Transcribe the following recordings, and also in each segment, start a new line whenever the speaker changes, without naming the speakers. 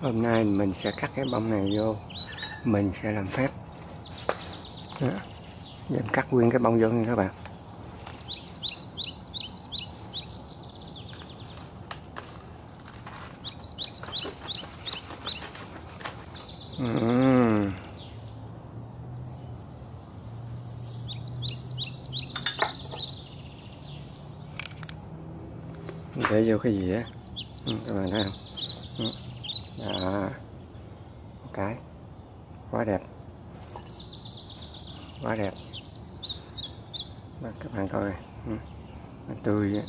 hôm nay mình sẽ cắt cái bông này vô. Mình sẽ làm phép. Đó. Giờ cắt nguyên cái bông vô nha các bạn. Để vô cái gì á? Các bạn thấy không? Ừ đó một cái. Quá đẹp. Quá đẹp. Đó, các bạn coi nó ừ. tươi đó.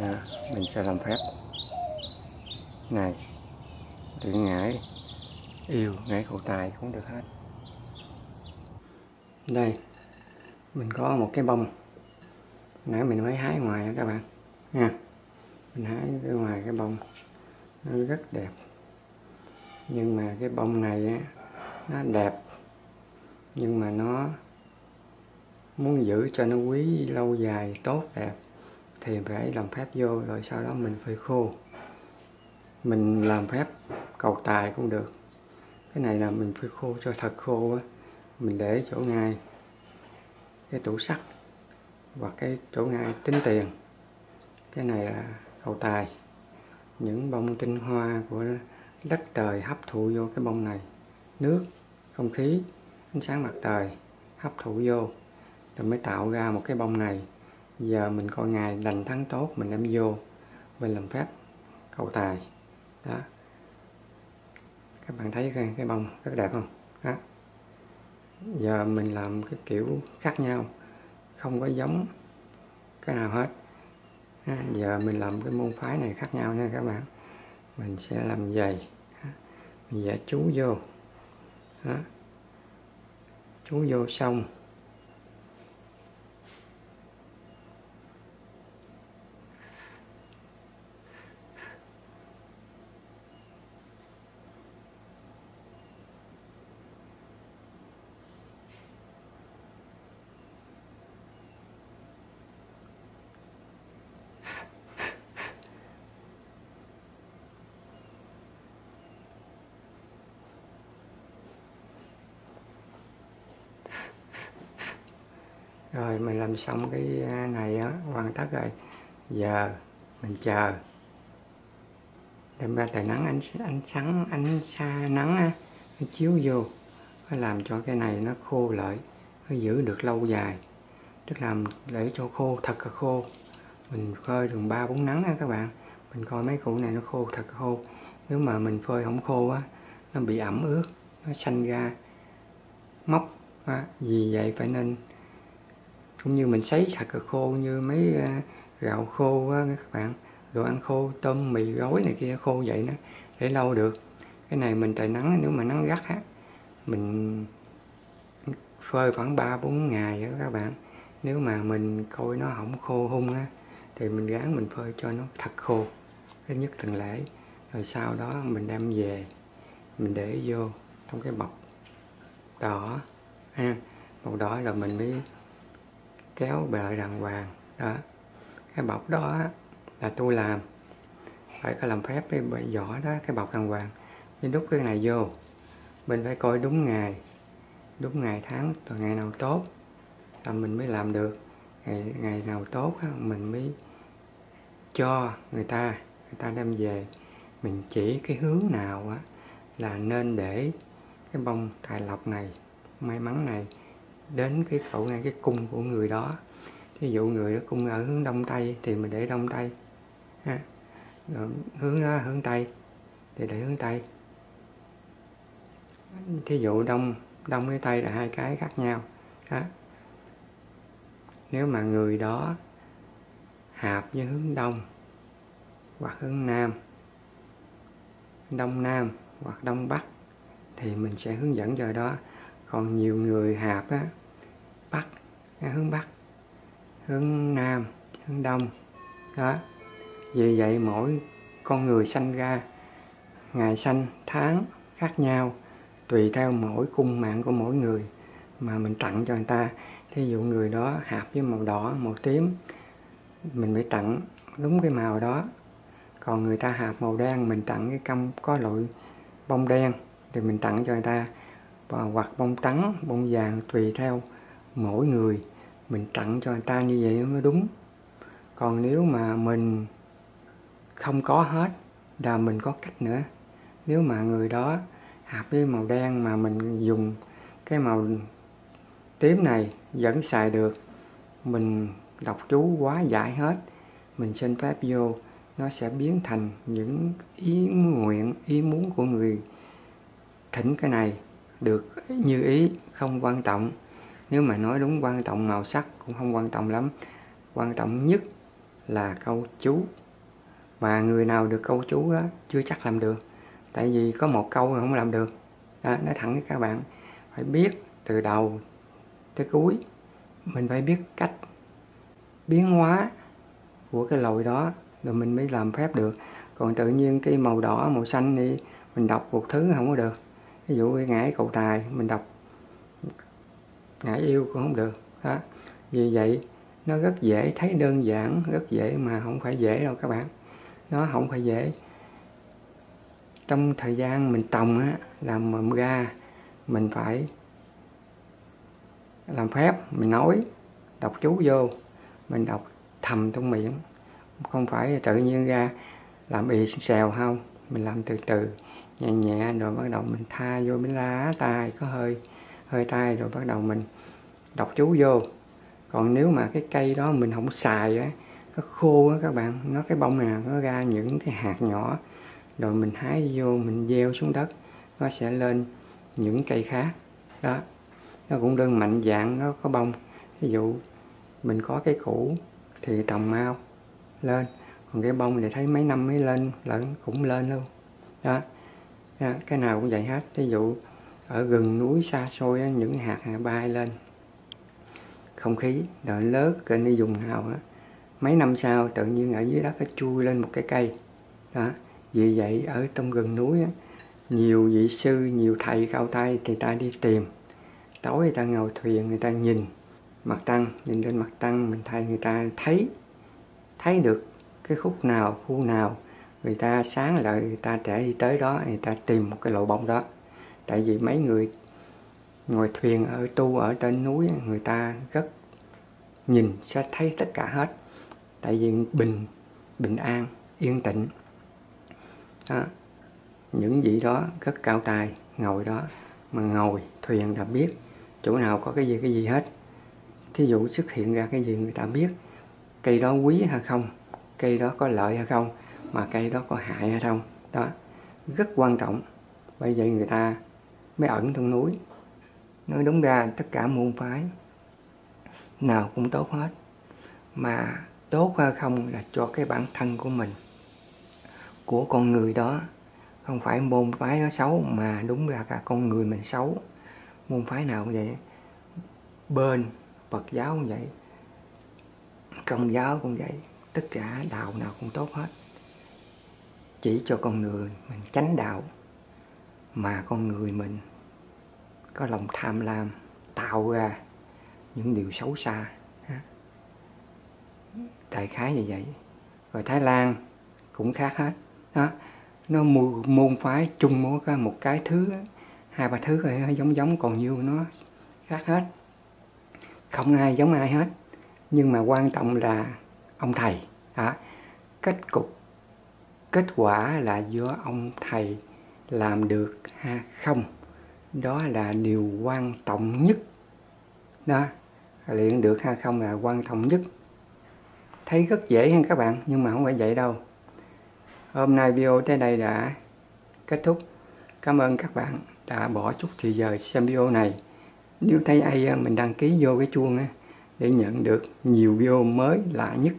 À, mình sẽ làm phép. Này. Tự ngải. Yêu ngải cổ tài cũng được hết. Đây. Mình có một cái bông. Nãy mình mới hái ngoài đó các bạn. Nha. Mình hái cái ngoài cái bông rất đẹp. Nhưng mà cái bông này á, nó đẹp. Nhưng mà nó muốn giữ cho nó quý lâu dài, tốt đẹp, thì phải làm phép vô rồi sau đó mình phơi khô. Mình làm phép cầu tài cũng được. Cái này là mình phơi khô cho thật khô á. Mình để chỗ ngay cái tủ sắt hoặc cái chỗ ngay tính tiền. Cái này là cầu tài những bông tinh hoa của đất trời hấp thụ vô cái bông này. Nước không khí ánh sáng mặt trời hấp thụ vô. Rồi mới tạo ra một cái bông này. Giờ mình coi ngày lành tháng tốt mình đem vô mình làm phép cầu tài. Đó. Các bạn thấy cái, cái bông rất đẹp không? Đó. Giờ mình làm cái kiểu khác nhau. Không có giống cái nào hết giờ mình làm cái môn phái này khác nhau nha các bạn. Mình sẽ làm giày. Mình vẽ chú vô. Chú vô xong. Rồi, mình làm xong cái à, này á, hoàn tất rồi. Giờ, mình chờ. Đem ra trời nắng ánh ánh sáng, ánh xa nắng á, nó chiếu vô. Nó làm cho cái này nó khô lại, nó giữ được lâu dài. Tức là để cho khô, thật là khô. Mình phơi đường ba bốn nắng á, các bạn. Mình coi mấy củ này nó khô, thật là khô. Nếu mà mình phơi không khô á, nó bị ẩm ướt, nó xanh ra mốc á. vì vậy phải nên cũng như mình sấy thật là khô như mấy ờ, gạo khô á các bạn. Đồ ăn khô, tôm, mì gói này kia, khô vậy nó để lâu được. Cái này mình trời nắng, nếu mà nắng gắt á, mình phơi khoảng ba, bốn ngày đó các bạn. Nếu mà mình coi nó không khô hung á, thì mình ráng mình phơi cho nó thật khô thứ nhất tuần lễ. Rồi sau đó mình đem về, mình để vô trong cái bọc đỏ, ha. Bọc đỏ là mình mới kéo bệ đàng hoàng. Đó. Cái bọc đó là tôi làm. Phải có làm phép cái vỏ đó cái bọc đàng hoàng. Mình đúc cái này vô. Mình phải coi đúng ngày. Đúng ngày tháng rồi ngày nào tốt là mình mới làm được. Ngày, ngày nào tốt mình mới cho người ta. Người ta đem về. Mình chỉ cái hướng nào á, là nên để cái bông tài lộc này may mắn này đến cái khẩu ngay cái cung của người đó thí dụ người đó cung ở hướng đông tây thì mình để đông tây, ha. Rồi hướng đó hướng tây thì để hướng tây thí dụ đông đông với tây là hai cái khác nhau, ha. nếu mà người đó hạp với hướng đông hoặc hướng nam, đông nam hoặc đông bắc thì mình sẽ hướng dẫn cho đó còn nhiều người hạp á hướng bắc, hướng nam, hướng đông. Đó. Vì vậy mỗi con người sanh ra, ngày sanh tháng khác nhau, tùy theo mỗi cung mạng của mỗi người mà mình tặng cho người ta. Thí dụ người đó hạp với màu đỏ, màu tím, mình phải tặng đúng cái màu đó. Còn người ta hạt màu đen, mình tặng cái căm có loại bông đen thì mình tặng cho người ta. Và hoặc bông trắng, bông vàng tùy theo mỗi người mình tặng cho người ta như vậy mới đúng. Còn nếu mà mình không có hết là mình có cách nữa. Nếu mà người đó hạt với màu đen mà mình dùng cái màu tím này vẫn xài được, mình đọc chú quá giải hết, mình xin phép vô, nó sẽ biến thành những ý nguyện, ý muốn của người thỉnh cái này được như ý, không quan trọng nếu mà nói đúng quan trọng màu sắc cũng không quan trọng lắm. Quan trọng nhất là câu chú. Mà người nào được câu chú đó chưa chắc làm được. Tại vì có một câu mà không làm được. Đó, nói thẳng với các bạn. Phải biết từ đầu tới cuối mình phải biết cách biến hóa của cái lồi đó rồi mình mới làm phép được. Còn tự nhiên cái màu đỏ màu xanh thì mình đọc một thứ không có được. Ví dụ cái ngải cầu tài mình đọc ngã yêu cũng không được đó vì vậy, nó rất dễ thấy đơn giản, rất dễ mà không phải dễ đâu các bạn. Nó không phải dễ. Trong thời gian mình trồng á, làm ra mình phải làm phép, mình nói, đọc chú vô, mình đọc thầm trong miệng. Không phải tự nhiên ra làm ì xèo không, mình làm từ từ, nhẹ nhẹ rồi bắt đầu mình tha vô mình lá tay có hơi hơi tay rồi bắt đầu mình đọc chú vô. Còn nếu mà cái cây đó mình không xài á, nó khô á các bạn, nó cái bông này nó ra những cái hạt nhỏ, rồi mình hái vô, mình gieo xuống đất, nó sẽ lên những cây khác. Đó, nó cũng đơn mạnh dạng, nó có bông. Ví dụ mình có cái củ thì tầm mau, lên. Còn cái bông thì thấy mấy năm mới lên, lẫn, cũng lên luôn. Đó cái nào cũng vậy hết. Ví dụ ở gần núi xa xôi những hạt bay lên. Không khí rồi lớn kênh đi dùng hào á. Mấy năm sau tự nhiên ở dưới đất nó chui lên một cái cây. Đó vì vậy ở trong gần núi á, nhiều vị sư nhiều thầy cao tay thì ta đi tìm. Tối người ta ngồi thuyền người ta nhìn mặt tăng nhìn lên mặt tăng mình thấy người ta thấy thấy được cái khúc nào khu nào. Người ta sáng lại người ta trẻ đi tới đó người ta tìm một cái lỗ bông đó tại vì mấy người ngồi thuyền ở, tu ở trên núi, người ta rất nhìn sẽ thấy tất cả hết. Tại vì bình bình an, yên tĩnh. Đó. những vị đó rất cao tài, ngồi đó, mà ngồi thuyền đã biết chỗ nào có cái gì cái gì hết. Thí dụ xuất hiện ra cái gì người ta biết, cây đó quý hay không, cây đó có lợi hay không, mà cây đó có hại hay không. Đó. Rất quan trọng. Bởi vậy người ta mới ẩn trong núi. Nói đúng ra tất cả môn phái nào cũng tốt hết. Mà tốt hay không là cho cái bản thân của mình. Của con người đó. Không phải môn phái nó xấu mà đúng ra cả con người mình xấu. Môn phái nào cũng vậy. Bên phật giáo cũng vậy. Công giáo cũng vậy. Tất cả đạo nào cũng tốt hết. Chỉ cho con người mình tránh đạo mà con người mình có lòng tham lam tạo ra những điều xấu xa. Đại khái như vậy. Rồi thái lan cũng khác hết. Đó nó môn phái chung một cái một cái thứ, hai, ba thứ rồi giống giống, còn nhiều nó khác hết. Không ai giống ai hết. Nhưng mà quan trọng là ông thầy. Đó. kết cục, kết quả là do ông thầy làm được ha? Không. Đó là điều quan trọng nhất. Đó, luyện được hay không là quan trọng nhất. Thấy rất dễ hơn các bạn, nhưng mà không phải vậy đâu. Hôm nay video tới đây đã kết thúc. Cảm ơn các bạn đã bỏ chút thời giờ xem video này. Nếu thấy ai mình đăng ký vô cái chuông để nhận được nhiều video mới lạ nhất.